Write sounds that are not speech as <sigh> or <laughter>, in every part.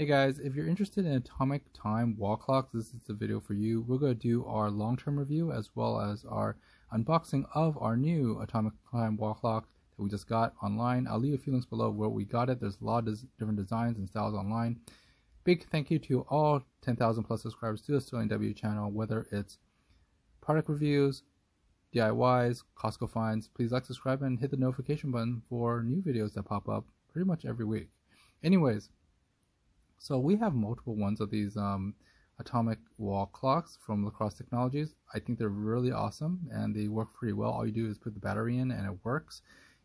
Hey guys, if you're interested in atomic time wall clocks, this is the video for you. We're going to do our long-term review as well as our unboxing of our new atomic time wall clock that we just got online. I'll leave a few links below where we got it. There's a lot of different designs and styles online. Big thank you to all 10,000 plus subscribers to the Sterling W channel, whether it's product reviews, DIYs, Costco finds. Please like, subscribe, and hit the notification button for new videos that pop up pretty much every week. Anyways, so we have multiple ones of these um, atomic wall clocks from La Crosse Technologies. I think they're really awesome and they work pretty well. All you do is put the battery in and it works.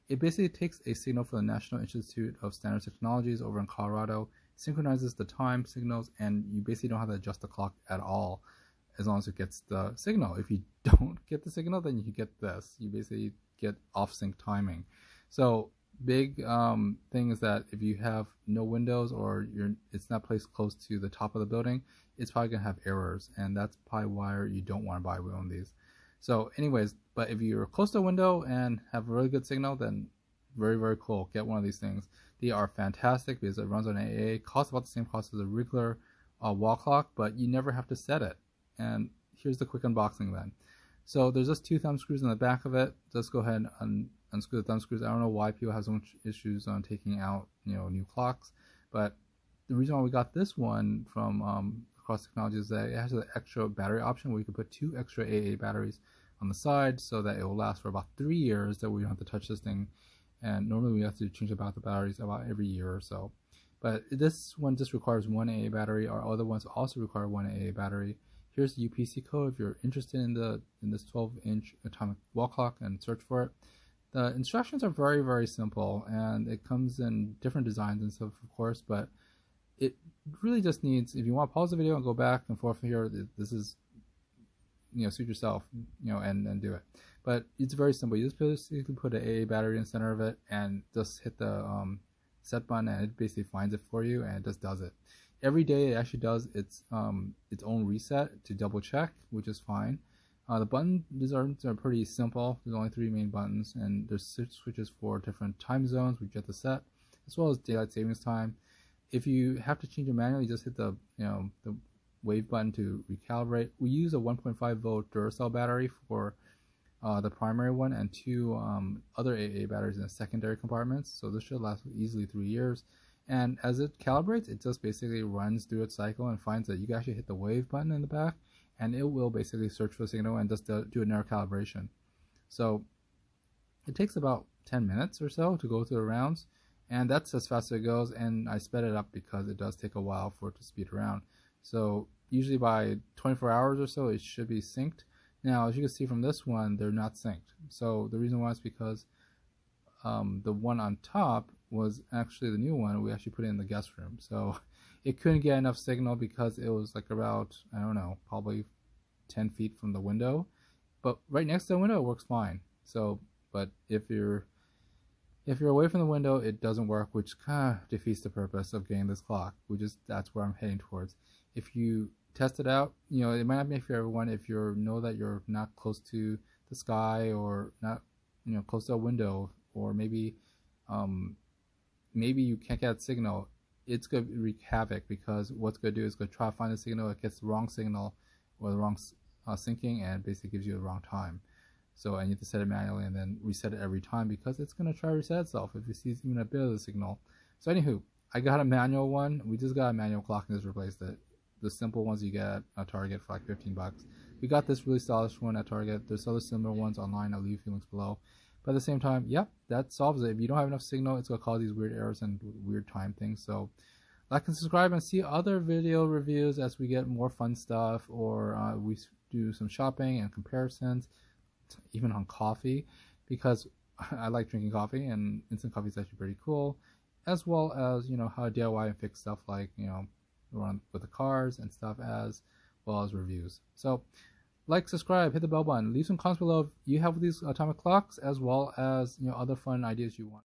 It basically takes a signal from the National Institute of Standards Technologies over in Colorado, synchronizes the time signals, and you basically don't have to adjust the clock at all as long as it gets the signal. If you <laughs> don't get the signal, then you get this. You basically get off sync timing. So big um, thing is that if you have no windows or it's not placed close to the top of the building, it's probably gonna have errors, and that's probably why you don't want to buy one of these. So, anyways, but if you're close to a window and have a really good signal, then very very cool. Get one of these things. They are fantastic because it runs on AA. Costs about the same cost as a regular uh, wall clock, but you never have to set it. And here's the quick unboxing then. So there's just two thumb screws in the back of it. Let's go ahead and unscrew the thumb screws. I don't know why people have so much issues on taking out, you know, new clocks, but the reason why we got this one from um, La Crosse Technology is that it has an extra battery option where you can put two extra AA batteries on the side so that it will last for about three years that we don't have to touch this thing. And normally we have to change about the batteries about every year or so. But this one just requires one AA battery. Our other ones also require one AA battery. Here's the UPC code if you're interested in the in this 12 inch atomic wall clock and search for it. The instructions are very, very simple and it comes in different designs and stuff, of course, but it really just needs, if you want to pause the video and go back and forth here, this is, you know, suit yourself, you know, and, and do it. But it's very simple. You just basically put an AA battery in the center of it and just hit the um, set button and it basically finds it for you and it just does it. Every day it actually does its um, its own reset to double check, which is fine. Uh, the button designs are pretty simple. There's only three main buttons, and there's six switches for different time zones which you have to set, as well as daylight savings time. If you have to change it manually, just hit the you know the wave button to recalibrate. We use a 1.5 volt Duracell battery for uh, the primary one, and two um, other AA batteries in the secondary compartments. So this should last easily three years. And as it calibrates, it just basically runs through its cycle and finds that you actually hit the wave button in the back and it will basically search for a signal and just do an error calibration. So it takes about 10 minutes or so to go through the rounds, and that's as fast as it goes. And I sped it up because it does take a while for it to speed around. So usually by 24 hours or so, it should be synced. Now, as you can see from this one, they're not synced. So the reason why is because um, the one on top was actually the new one. We actually put it in the guest room. So it couldn't get enough signal because it was like about I don't know probably 10 feet from the window. But right next to the window it works fine. So but if you're if you're away from the window it doesn't work which kind of defeats the purpose of getting this clock. Which is that's where I'm heading towards. If you test it out you know it might not be for everyone if you know that you're not close to the sky or not you know close to a window or maybe um maybe you can't get a signal it's going to wreak havoc because what's going to do is going to try to find a signal, it gets the wrong signal or the wrong uh, syncing and basically gives you the wrong time. So I need to set it manually and then reset it every time because it's going to try to reset itself if it sees even a bit of the signal. So anywho, I got a manual one. We just got a manual clock and just replaced it. The simple ones you get at Target for like 15 bucks. We got this really stylish one at Target. There's other similar ones online. I'll leave you links below. But at the same time, yep, that solves it. If you don't have enough signal, it's to cause these weird errors and weird time things. So like and subscribe and see other video reviews as we get more fun stuff or uh, we do some shopping and comparisons, even on coffee, because <laughs> I like drinking coffee and instant coffee is actually pretty cool, as well as, you know, how DIY and fix stuff like, you know, run with the cars and stuff as well as reviews. So like, subscribe, hit the bell button, leave some comments below if you have these atomic clocks as well as you know other fun ideas you want.